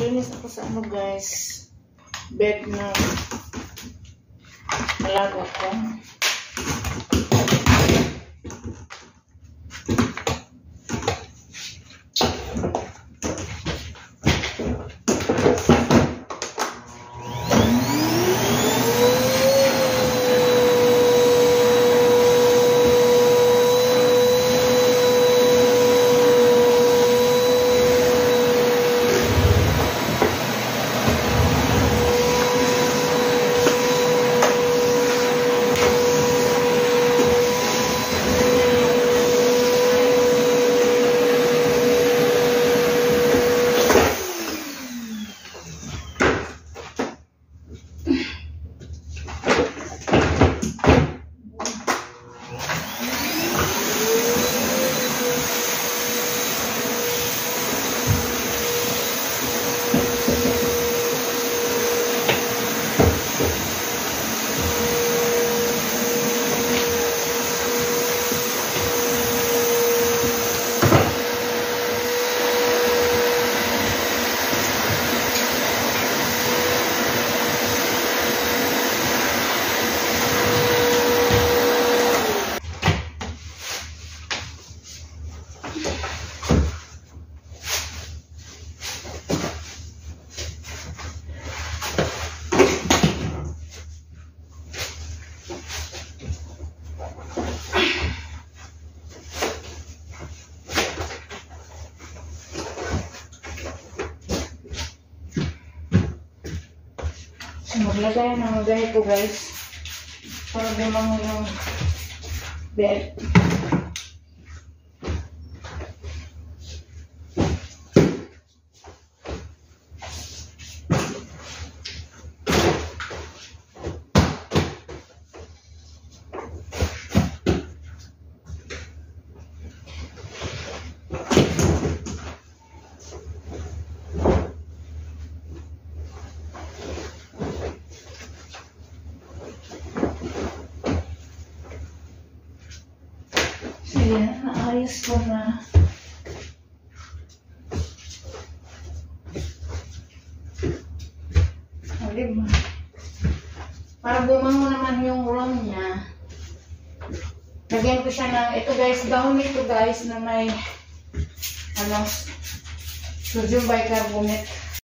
Linis ako sa ano guys. Bed na alaga ko. So, maglagay ng ganito guys. Para bumango yung bed. Sige, naayos ko na. O, diba? Para bumango naman yung room niya. Lagyan ko siya ng, ito guys, down ito guys na may, ano, sodium bicarbonate.